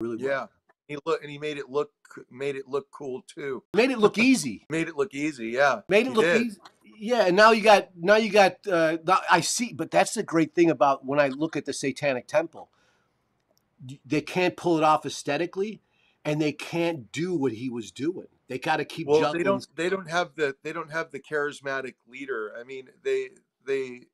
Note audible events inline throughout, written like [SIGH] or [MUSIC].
Really well. Yeah. He look and he made it look made it look cool too. Made it look [LAUGHS] easy. Made it look easy. Yeah. Made it look did. easy. Yeah, and now you got now you got uh, the- I see, but that's the great thing about when I look at the Satanic Temple. They can't pull it off aesthetically, and they can't do what he was doing. They got to keep Well, juggling. they don't they don't have the they don't have the charismatic leader. I mean, they they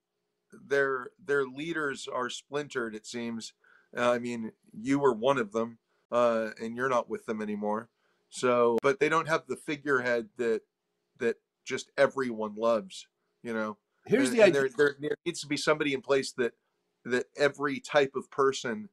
their their leaders are splintered. It seems. Uh, I mean, you were one of them, uh, and you're not with them anymore. So, but they don't have the figurehead that that just everyone loves. You know, Here's and, the idea. there, there there needs to be somebody in place that that every type of person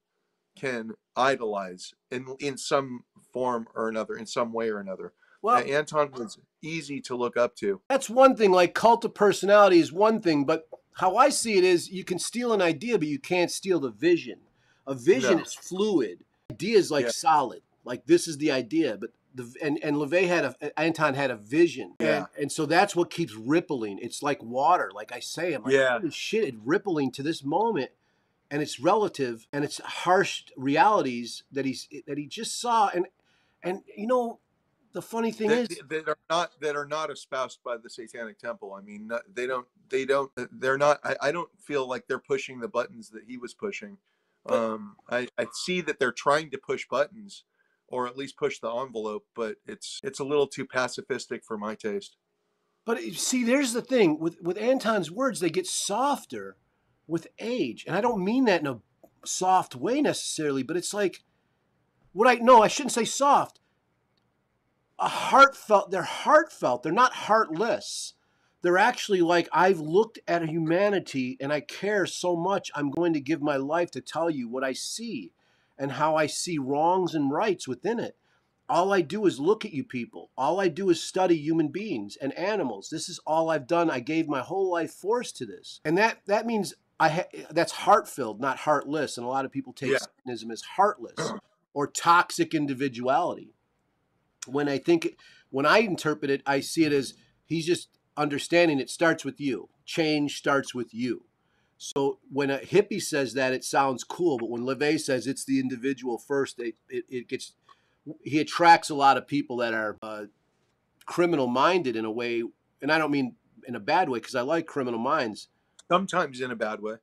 can idolize in in some form or another, in some way or another. Well, Uh, Anton was easy to look up to. That's one thing. Like cult of personality is one thing, but how I see it is you can steal an idea, but you can't steal the vision. A vision No. is fluid. Idea is like Yeah. solid. Like this is the idea, but the and and LaVey had a Anton had a vision. Yeah. And, and so that's what keeps rippling. It's like water. Like I say, I'm like, Yeah. shit, it's rippling to this moment. And it's relative and it's harsh realities that he's that he just saw. And and you know, the funny thing that, is that are not that are not espoused by the Satanic Temple. I mean, they don't they don't they're not. I, I don't feel like they're pushing the buttons that he was pushing. Um, I I see that they're trying to push buttons, or at least push the envelope, but it's it's a little too pacifistic for my taste. But see, there's the thing with with Anton's words; they get softer with age, and I don't mean that in a soft way necessarily. But it's like what I no, I shouldn't say soft. A heartfelt. They're heartfelt. They're not heartless. They're actually like I've looked at humanity and I care so much. I'm going to give my life to tell you what I see and how I see wrongs and rights within it. All I do is look at you people. All I do is study human beings and animals. This is all I've done. I gave my whole life force to this, and that that means I ha- that's heart filled, not heartless. And a lot of people take Yeah. Satanism as heartless [CLEARS THROAT] or toxic individuality. When I think, when I interpret it, I see it as he's just understanding it starts with you. Change starts with you. So when a hippie says that, it sounds cool, but when LaVey says it's the individual first, it, it, it gets he attracts a lot of people that are uh, criminal minded in a way, and I don't mean in a bad way because I like criminal minds. Sometimes in a bad way.